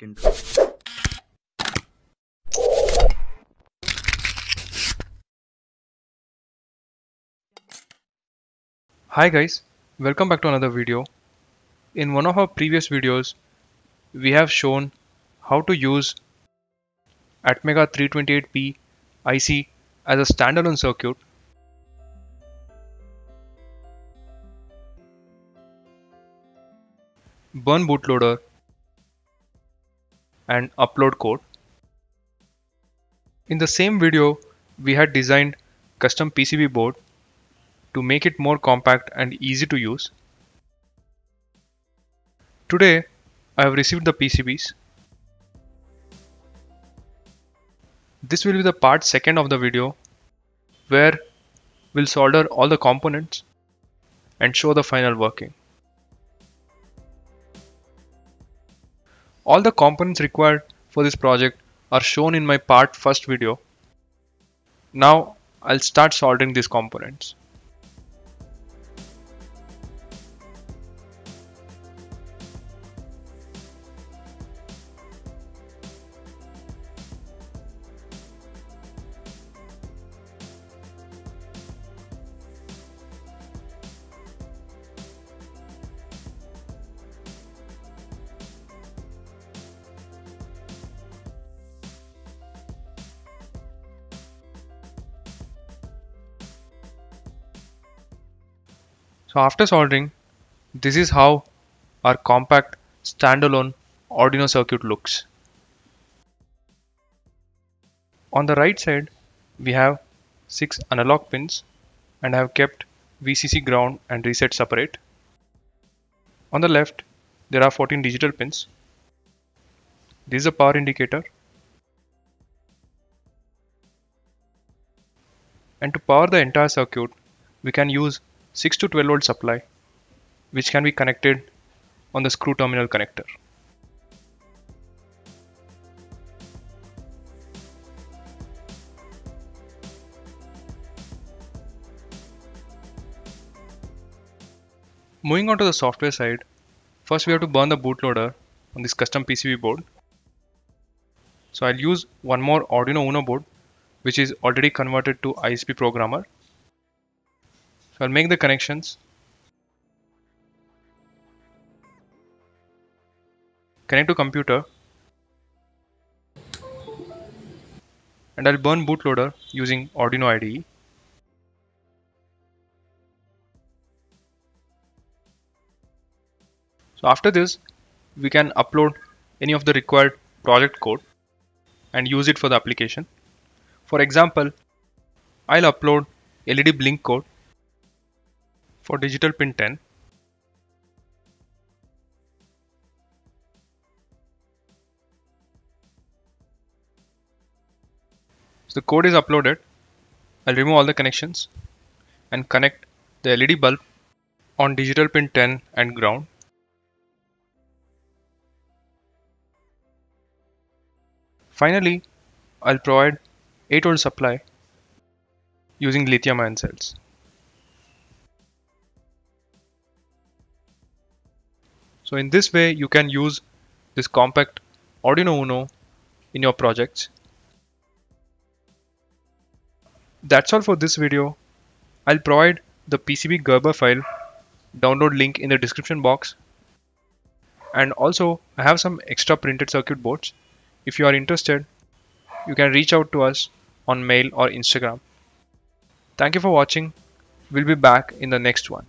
Hi guys, welcome back to another video. In one of our previous videos, we have shown how to use Atmega 328P IC as a standalone circuit burn bootloader and upload code. In the same video, we had designed custom PCB board to make it more compact and easy to use. Today, I have received the PCBs. This will be the part second of the video where we'll solder all the components and show the final working. All the components required for this project are shown in my part first video. Now I'll start soldering these components. So after soldering, this is how our compact standalone Arduino circuit looks. On the right side, we have 6 analog pins and I have kept VCC ground and reset separate. On the left, there are 14 digital pins. This is a power indicator. And to power the entire circuit, we can use 6 to 12 volt supply which can be connected on the screw terminal connector. Moving on to the software side, first we have to burn the bootloader on this custom PCB board. So I'll use one more Arduino Uno board which is already converted to ISP programmer so I'll make the connections. Connect to computer. And I'll burn bootloader using Arduino IDE. So after this, we can upload any of the required project code and use it for the application. For example, I'll upload LED blink code for digital pin 10 So the code is uploaded. I'll remove all the connections and connect the LED bulb on digital pin 10 and ground. Finally, I'll provide 8 volt supply using lithium ion cells. So in this way you can use this compact Arduino Uno in your projects. That's all for this video. I'll provide the PCB Gerber file download link in the description box and also I have some extra printed circuit boards. If you are interested you can reach out to us on mail or Instagram. Thank you for watching. We'll be back in the next one.